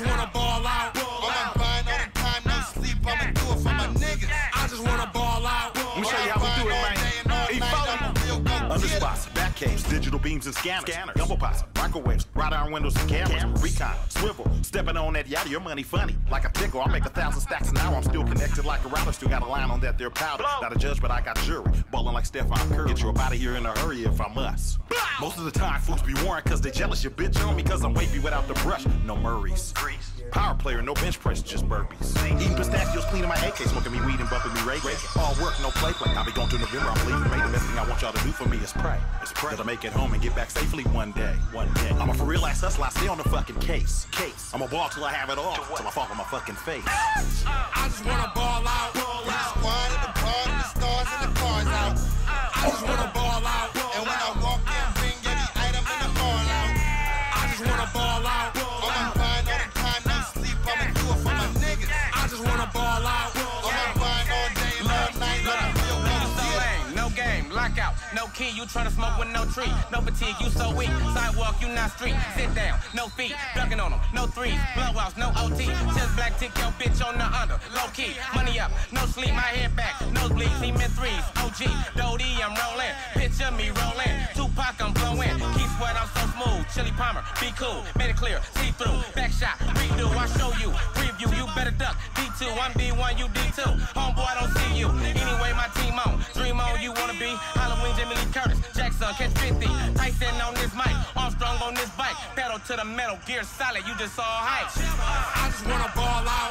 just wanna ball out. All I'm buying all the time, no sleep. I'ma do it for my niggas. I just wanna ball out. Let me show you how we do it, man. He follow on the caves, digital beams and scanners, scanners. gumbo pots, microwaves, iron windows and cameras, cameras. recon, swivel, stepping on that yada, your money funny. Like a tickle, I make a thousand stacks an hour, I'm still connected like a router, still got a line on that there powder. Not a judge, but I got jury, balling like Stephen Curry. Get you up out of here in a hurry if I must. Most of the time, fools be warring cause they jealous. Your bitch on me cause I'm wavy without the brush. No Murray's. Power player, no bench press, just burpees. Eating pistachios, cleaning my AK, smoking me weed and bumping me Ray. All work, no play play. I'll be going to November, I'm leaving May. The best thing I want y'all to do for me is pray. Is pray that I make it home and get back safely one day. One day. I'm a for real ass hustler, I stay on the fucking case. Case. I'm a ball till I have it all. Till I fall on my fucking face. I just wanna ball out. Ball out. Squad in the party, the stars and the cars out. Key. You tryna smoke with no tree, no fatigue. You so weak, sidewalk, you not street. Sit down, no feet, ducking on them, no threes, blowouts, no OT. Just black tick your bitch on the under, low key, money up, no sleep, my head back, nosebleed, cement threes, OG, Dodie, I'm rolling, picture me rolling, Tupac, I'm blowing, Keith Sweat, I'm so smooth, Chili Palmer, be cool, made it clear, see through, back shot, redo, I show you, preview, you better duck, D2, I'm D1, you D2, homeboy, I don't see you, anyway, my team on, dream on, you wanna be, Halloween, Jamie Lee Curtis, Jackson, catch 50, Tyson on this mic, Armstrong on this bike, pedal to the metal, gear solid, you just all hype. I just wanna ball out.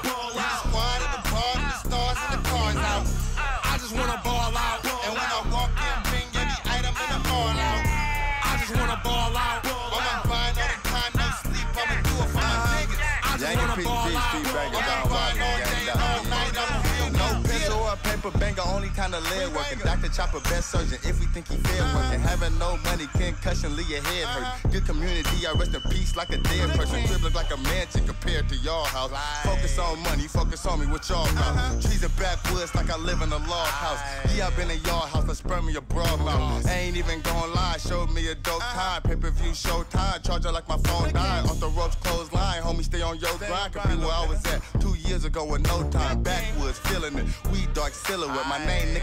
Squad in the party, the stars and the cars out. I just wanna ball out. And when I walk in, bring every item in the ball out. I just wanna ball out. On my grind all the time, no sleep. I'ma do it for my niggas. I just wanna ball out. Street Banger, On my Don grind Wagner, all day, down. Or banger, only kind of lead working. Dr. Chopper, best surgeon, if we think he fair working. Having no money, concussion, leave your head hurt. Good community, I rest in peace like a dead person. Crib look like a mansion compared to y'all house. Focus on money, focus on me, what y'all about? Trees and backwoods like I live in a log house. Yeah, I been in y'all house, but spur me a broad mouth. I ain't even gonna lie, showed me a dope time. Pay per view show time, charger like my phone died. Off the ropes, close line, homie, stay on your grind. Could be where I was at two years ago with no time. Backwoods, feeling it. We dark silhouette, my name.